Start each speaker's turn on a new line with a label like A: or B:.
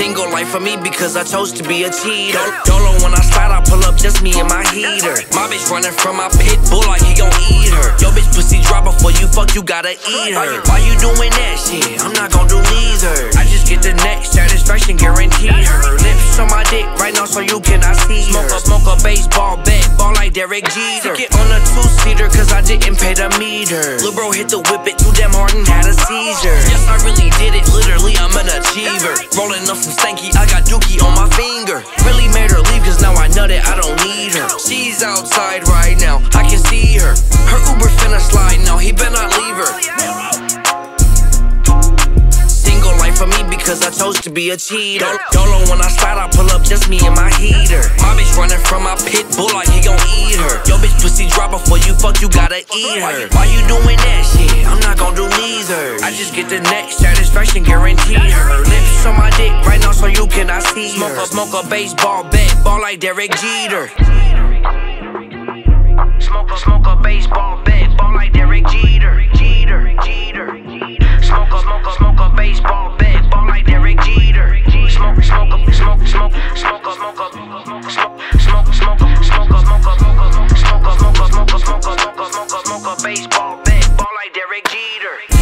A: Single life for me because I chose to be a cheater. Dolo when I slide, I pull up just me and my heater. My bitch running from my pit bull like he gon' eat her. Yo, bitch pussy drop before you fuck, you gotta eat her. Why you doing that shit? I'm not gon' do neither. I just get the next satisfaction, guarantee her. Lips on my dick right now so you cannot see her. Smoke a, smoke a baseball bat, ball like Derek Jeter. Get on a two-seater cause I didn't pay the meter. Lil' bro hit the whip it too damn hard and had a seizure. Yes, I really did it, literally. Rolling up some stanky, I got dookie on my finger. Really made her leave cause now I know that I don't need her. She's outside right now, I can see her. Her Uber finna slide now, he better not leave her. Single life for me because I chose to be a cheater. Dolo when I slide, I pull up just running from my pit bull like he gon' eat her. Yo, bitch pussy drop before you fuck, you gotta eat her. Why you doing that shit? I'm not gon' do neither. I just get the next satisfaction, guarantee her. Lips on my dick right now so you cannot see smoke her. Smoke a baseball bat, ball like Derek Jeter. Smoke a, smoke a baseball bat, ball like Derek Jeter. Jeter, Jeter. Smoke a, smoke a, smoke a baseball Derek Jeter.